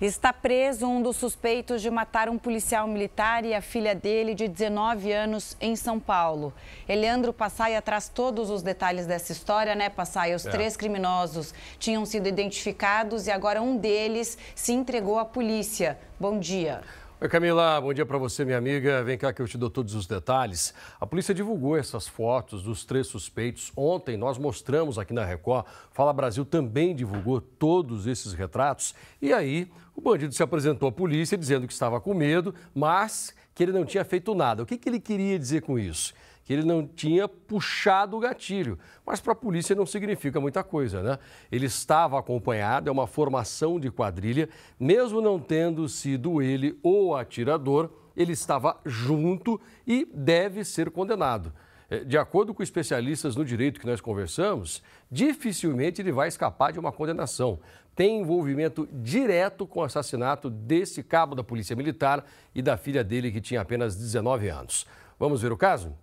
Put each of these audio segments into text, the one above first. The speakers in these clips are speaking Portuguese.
Está preso um dos suspeitos de matar um policial militar e a filha dele, de 19 anos, em São Paulo. Eleandro Passaia traz todos os detalhes dessa história, né, Passaia? Os é. três criminosos tinham sido identificados e agora um deles se entregou à polícia. Bom dia. Oi, Camila, bom dia para você, minha amiga. Vem cá que eu te dou todos os detalhes. A polícia divulgou essas fotos dos três suspeitos. Ontem nós mostramos aqui na Record. Fala Brasil também divulgou todos esses retratos. E aí, o bandido se apresentou à polícia dizendo que estava com medo, mas que ele não tinha feito nada. O que, que ele queria dizer com isso? Que ele não tinha puxado o gatilho. Mas para a polícia não significa muita coisa, né? Ele estava acompanhado, é uma formação de quadrilha, mesmo não tendo sido ele o atirador, ele estava junto e deve ser condenado. É, de acordo com especialistas no direito que nós conversamos, dificilmente ele vai escapar de uma condenação. Tem envolvimento direto com o assassinato desse cabo da Polícia Militar e da filha dele, que tinha apenas 19 anos. Vamos ver o caso?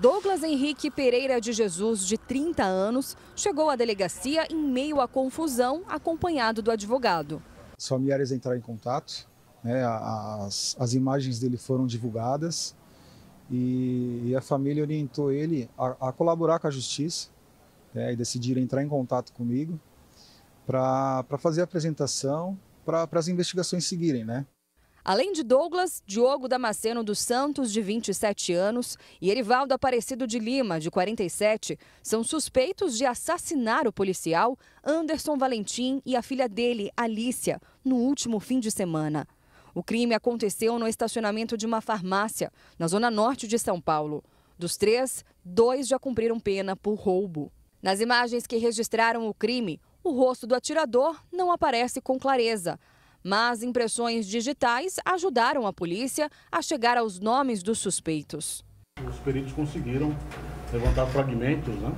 Douglas Henrique Pereira de Jesus, de 30 anos, chegou à delegacia em meio à confusão, acompanhado do advogado. Os familiares entraram em contato, né, as, as imagens dele foram divulgadas e, e a família orientou ele a, a colaborar com a justiça né, e decidiram entrar em contato comigo para fazer a apresentação, para as investigações seguirem, né? Além de Douglas, Diogo Damasceno dos Santos, de 27 anos, e Erivaldo Aparecido de Lima, de 47, são suspeitos de assassinar o policial Anderson Valentim e a filha dele, Alícia, no último fim de semana. O crime aconteceu no estacionamento de uma farmácia, na zona norte de São Paulo. Dos três, dois já cumpriram pena por roubo. Nas imagens que registraram o crime, o rosto do atirador não aparece com clareza mas impressões digitais ajudaram a polícia a chegar aos nomes dos suspeitos. Os peritos conseguiram levantar fragmentos né,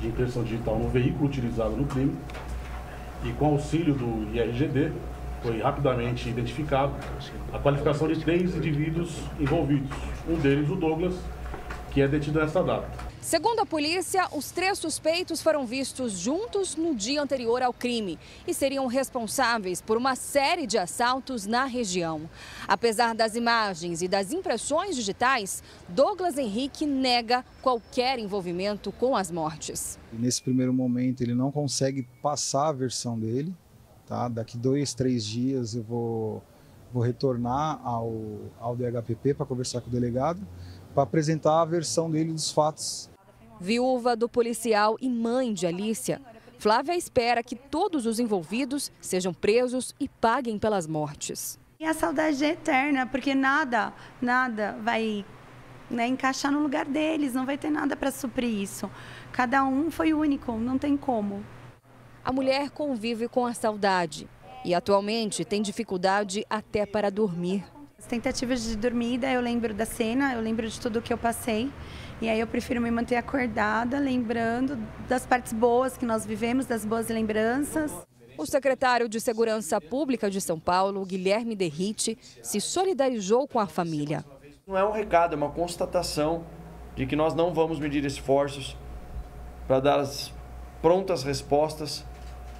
de impressão digital no veículo utilizado no crime e com auxílio do IRGD foi rapidamente identificado a qualificação de três indivíduos envolvidos. Um deles, o Douglas, que é detido nessa data. Segundo a polícia, os três suspeitos foram vistos juntos no dia anterior ao crime e seriam responsáveis por uma série de assaltos na região. Apesar das imagens e das impressões digitais, Douglas Henrique nega qualquer envolvimento com as mortes. Nesse primeiro momento, ele não consegue passar a versão dele. Tá? Daqui dois, três dias eu vou, vou retornar ao, ao DHPP para conversar com o delegado para apresentar a versão dele dos fatos Viúva do policial e mãe de Alícia, Flávia espera que todos os envolvidos sejam presos e paguem pelas mortes. E a saudade é eterna, porque nada, nada vai né, encaixar no lugar deles, não vai ter nada para suprir isso. Cada um foi único, não tem como. A mulher convive com a saudade e atualmente tem dificuldade até para dormir. As tentativas de dormida, eu lembro da cena, eu lembro de tudo que eu passei. E aí eu prefiro me manter acordada, lembrando das partes boas que nós vivemos, das boas lembranças. O secretário de Segurança Pública de São Paulo, Guilherme Derrite, se solidarizou com a família. Não é um recado, é uma constatação de que nós não vamos medir esforços para dar as prontas respostas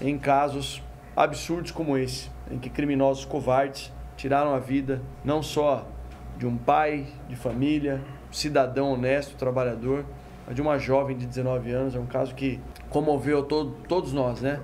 em casos absurdos como esse, em que criminosos covardes tiraram a vida não só de um pai de família, cidadão honesto, trabalhador, de uma jovem de 19 anos. É um caso que comoveu todo, todos nós, né?